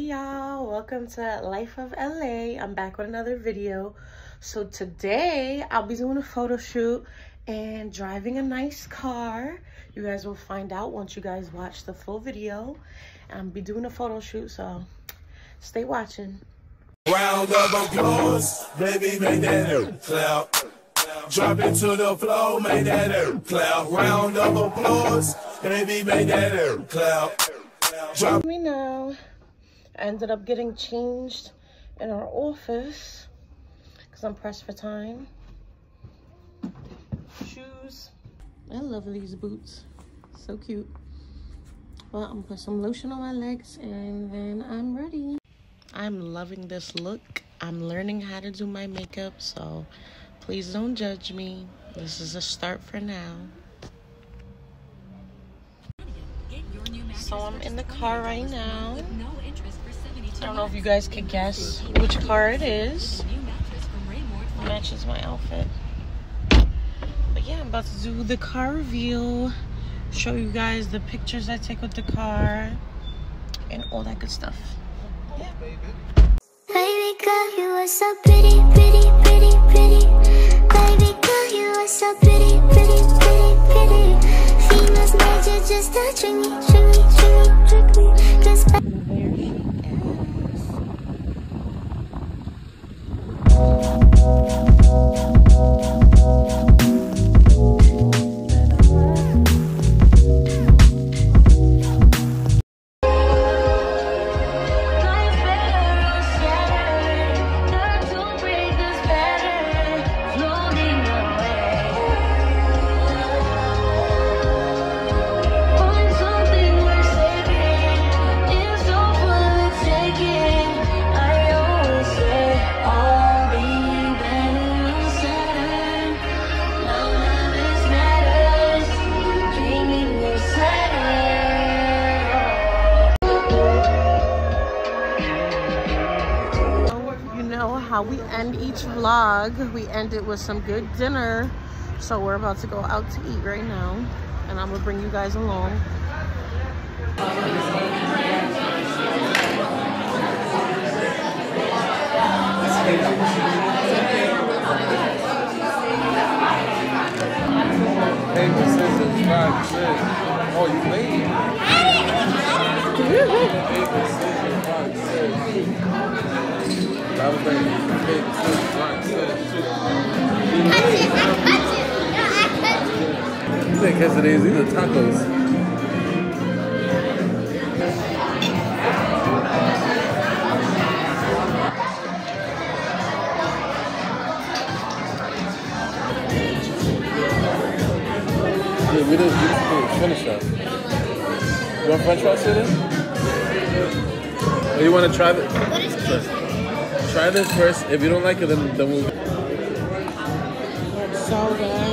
Hey y'all, welcome to Life of LA. I'm back with another video. So today I'll be doing a photo shoot and driving a nice car. You guys will find out once you guys watch the full video. I'll be doing a photo shoot, so stay watching. Round of applause, baby, make that clap. Drop it to the floor, make that clap. Round of applause, baby, make that clap. Drop me now. Ended up getting changed in our office because I'm pressed for time. Shoes. I love these boots. So cute. Well, I'm gonna put some lotion on my legs and then I'm ready. I'm loving this look. I'm learning how to do my makeup, so please don't judge me. This is a start for now. So I'm in the car right now. I don't know if you guys could guess which car it is. It matches my outfit. But yeah, I'm about to do the car reveal. Show you guys the pictures I take with the car. And all that good stuff. Yeah. Baby girl, you are so pretty, pretty, pretty, pretty. Baby girl, you are so pretty, pretty, pretty, pretty. Females we end each vlog. We end it with some good dinner. So we're about to go out to eat right now. And I'm gonna bring you guys along. Paper, scissors, rock, scissors. Oh, you late? Paper, scissors, rock, scissors. I was paper, scissors, rock, scissors. You think quesadillas? These are tacos. Yeah, we didn't, finish that. You want french fries today? Or you want to try this? Try this first. If you don't like it, then, then we'll... So good.